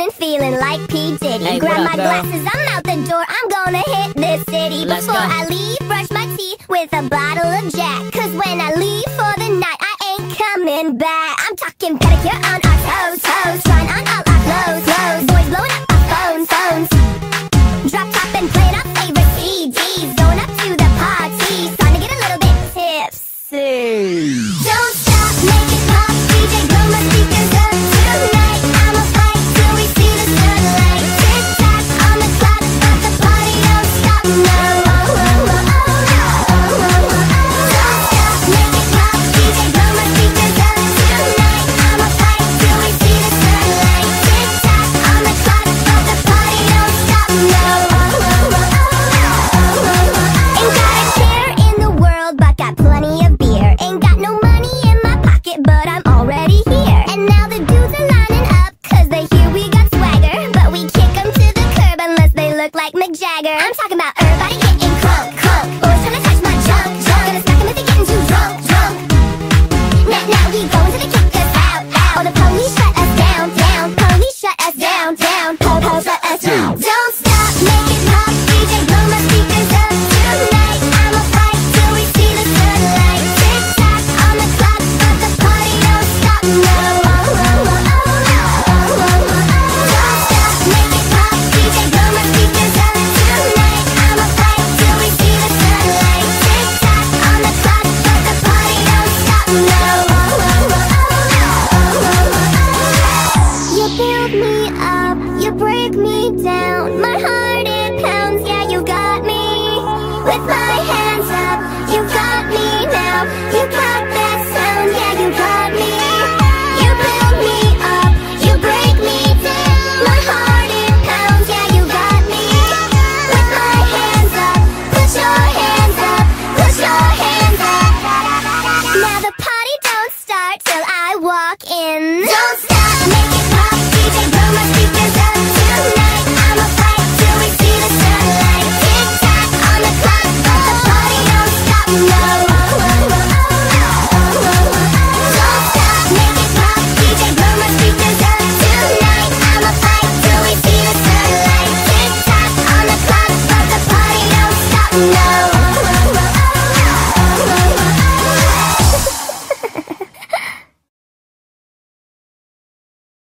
And feeling like P. Diddy. Hey, Grab up, my girl? glasses, I'm out the door. I'm gonna hit this city. Let's Before go. I leave, brush my teeth with a bottle of Jack. Cause when I leave for the night, I ain't coming back. I'm talking pedicure on our toes, toes. Trying on all our clothes, clothes. Boys blowing up with my hands up You got me now, you got that sound, yeah you got me. You build me up, you break me down. My heart it pounds, yeah you got me. With my hands up, put your hands up, put your hands up. Now the party don't start till I walk in. Don't